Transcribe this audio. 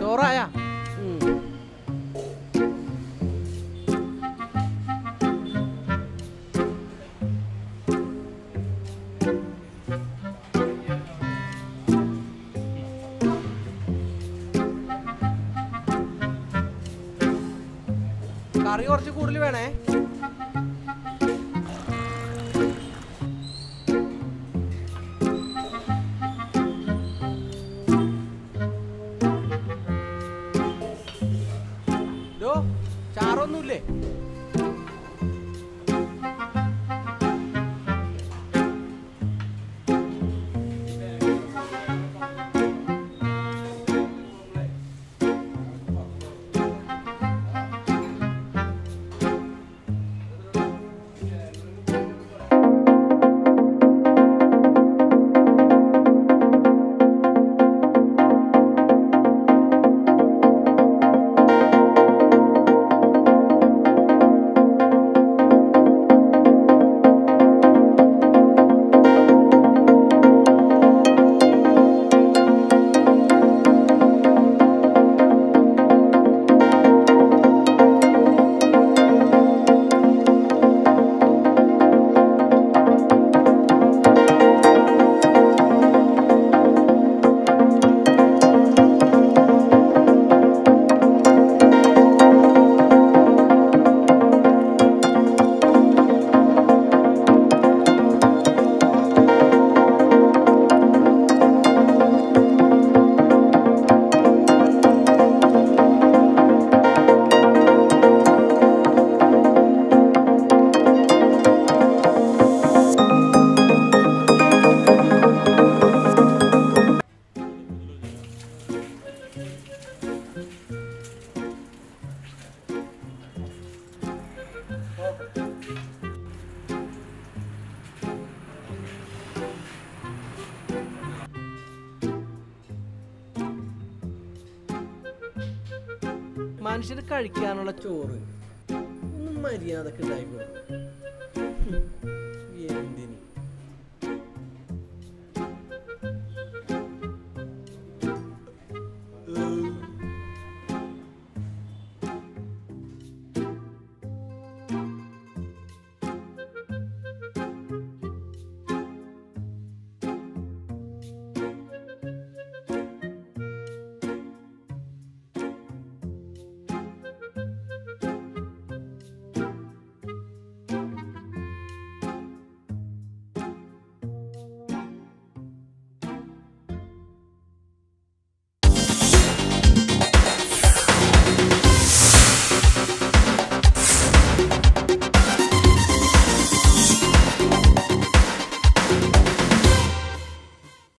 ചോറായ? കറി കുറച്ച് കൂടുതൽ വേണേ? ചാറൊന്നുമില്ലേ? മനുഷ്യർ കഴിക്കാനുള്ള ചോറ്. ഒന്നും മര്യാദയ്ക്ക് ഉണ്ടായിക്കോളൂ എന്തിന്?